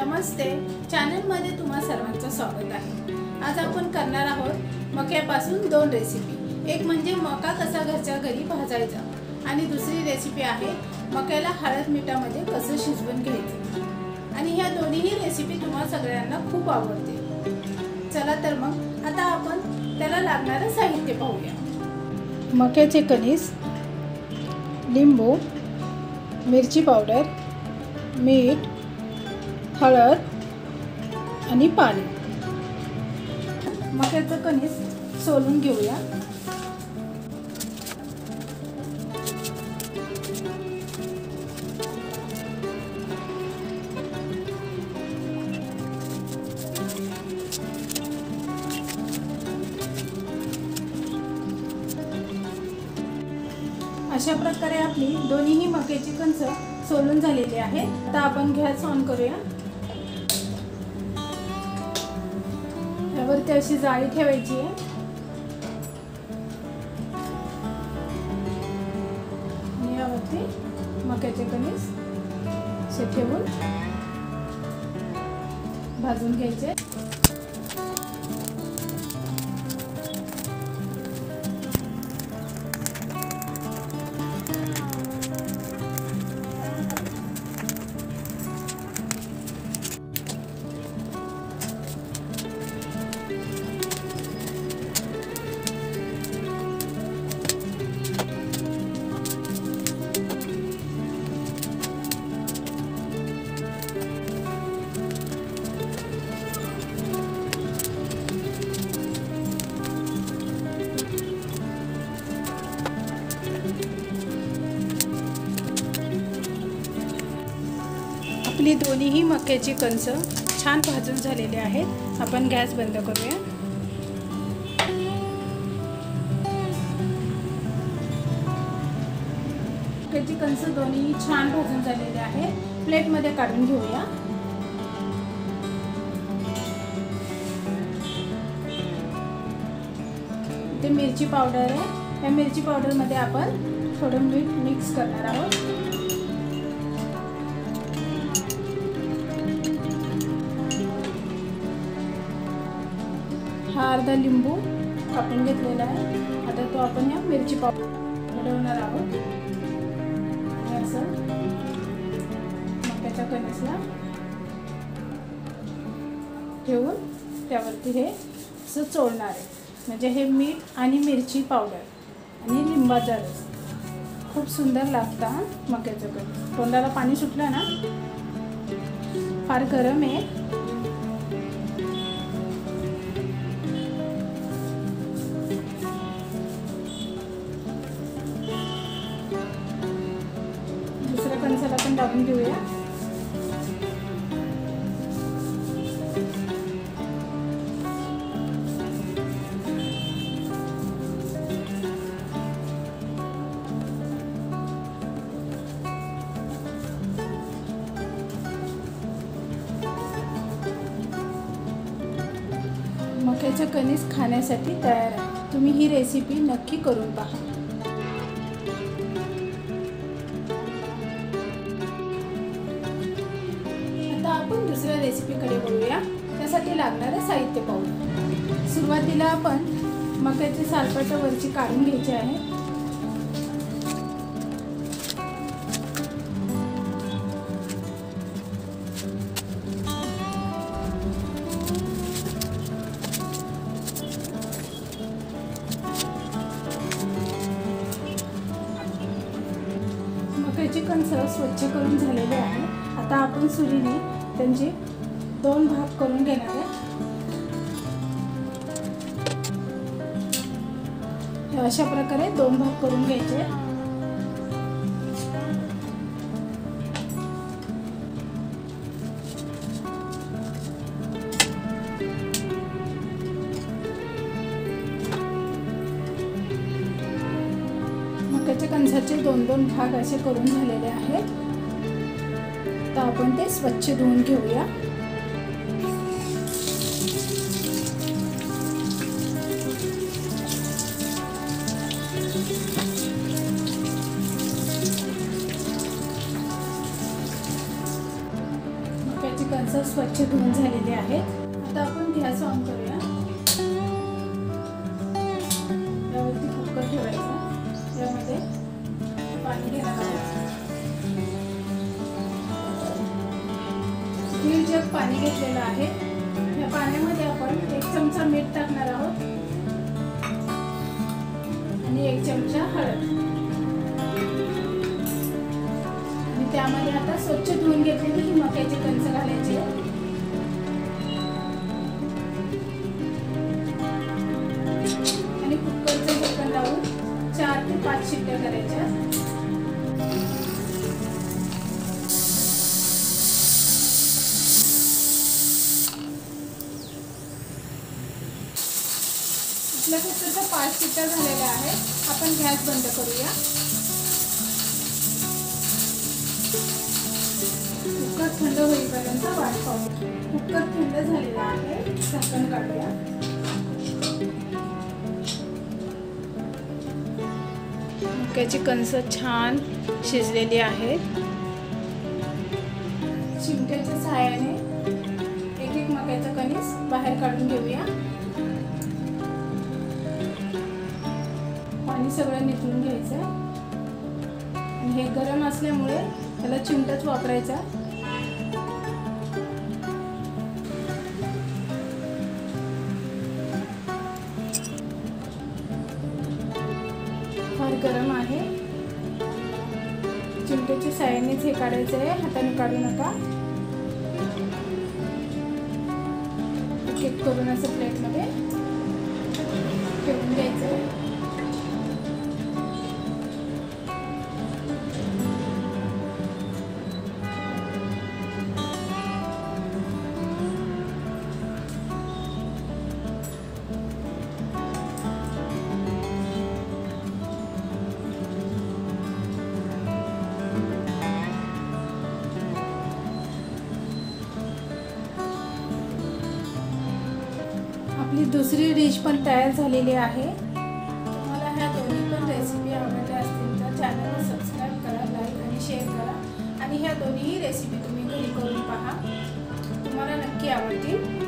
नमस्ते. चॅनलमध्ये तुम्हा सर्वांचं स्वागत आहे. आज आपण करणार आहोत मक्यापासून दोन रेसिपी एक म्हणजे मका कसा घरच्या घरी भाजायचा आणि दुसरी रेसिपी आहे मक्याला हळद मिठामध्ये कसं शिजवून घ्यायचं. आणि ह्या दोन्हीही रेसिपी तुम्हा सगळ्यांना खूप आवडते. चला तर मग आता आपण त्याला लागणारं साहित्य पाहूया. मक्याचे कणीस लिंबू मिरची पावडर मीठ हळद आणि पाणी. मक्याचं कणीस सोलून घेऊया. अशा प्रकारे आपली दोन्हीही मक्याची कणसं सोलून झालेली आहे आता आपण गॅस ऑन करूया. यावरती अशी जाळी ठेवायची आहे. यावरती मक्याचे कणीस असे ठेवून भाजून घ्यायचे. ही दोन्हीही मक्याची कणसं छान भाजून झालेली आहेत. आपण गॅस बंद करूया. मक्याची कणसं दोन्ही छान भाजून झालेली आहेत. प्लेटमध्ये काढून घेऊया. ते मिरची पावडर आहे. या मिरची पावडरमध्ये आपण थोडं मीठ मिक्स करणार आहोत. हा अर्धा लिंबू कापून घेतलेला आहे. आता तो आपण या मिरची पावडर घडवणार आहोत. असं मक्याच्या कणसला ठेवून त्यावरती हे असं चोळणार आहे. म्हणजे हे मीठ आणि मिरची पावडर आणि लिंबाचा रस. खूप सुंदर लागतं मक्याचं कणस. तोंडाला पाणी सुटलं ना? फार गरम आहे. मक्याचं कणीस खाण्यासाठी तयार आहे. तुम्ही ही रेसिपी नक्की करून पहा. आता आपण दुसऱ्या रेसिपीकडे बोलूया त्यासाठी लागणारं साहित्य पाहूया. सुरुवातीला आपण मक्याची सालपट वरची काढून घ्यायची आहे. स्वच्छ करून झालेले आहे आता आपण सुरीने त्यांचे दोन भाग करून घेणार आहे. अशा प्रकारे दोन भाग करून घ्यायचे. मक्याच्या कणसाचे दोन दोन भाग असे करून झालेले आहेत. तर आपण ते स्वच्छ धुवून घेऊया. कंस स्वच्छ धुवून झालेले आहेत. आता आपण गॅस ऑन करूया. दीड जग पाणी घेतलेलं आहे. या पाण्यामध्ये आपण एक चमचा मीठ टाकणार आहोत. आणि एक चमचा हळद. आणि त्यामध्ये आता स्वच्छ धुवून घेतलेली ही मक्याची कणसं घालायची आणि कुकरचं झाकण लावून चार ते पाच शिट्ट्या करायच्या आपल्या कुकरच्या पाच शिट्ट्या झालेल्या आहेत आपण गॅस बंद करूया. कुकर थंड होईपर्यंत वाट पाहू. कुकर थंड झालेला आहे झाकण काढूया. मक्याची कणस छान शिजलेली आहेत. चिमट्याच्या सहाय्याने एक एक मक्याचं कणीस बाहेर काढून घेऊया. पाणी सगळं निथळून घ्यायचं. आणि हे गरम असल्यामुळे त्याला चिमटाच वापरायचा. फार गरम आहे. चिमट्याच्या साह्यानेच हे काढायचं आहे. हाताने काढू नका. एक एक करून असं प्लेटमध्ये ठेवून द्यायचं आहे. आपली दुसरी डिश पण तयार झालेली आहे. तुम्हाला ह्या दोन्ही पण रेसिपी आवडल्या असतील तर चॅनलला सबस्क्राईब करा लाईक आणि शेअर करा. आणि ह्या दोन्ही रेसिपी तुम्ही घरी करून पहा. तुम्हाला नक्की आवडतील.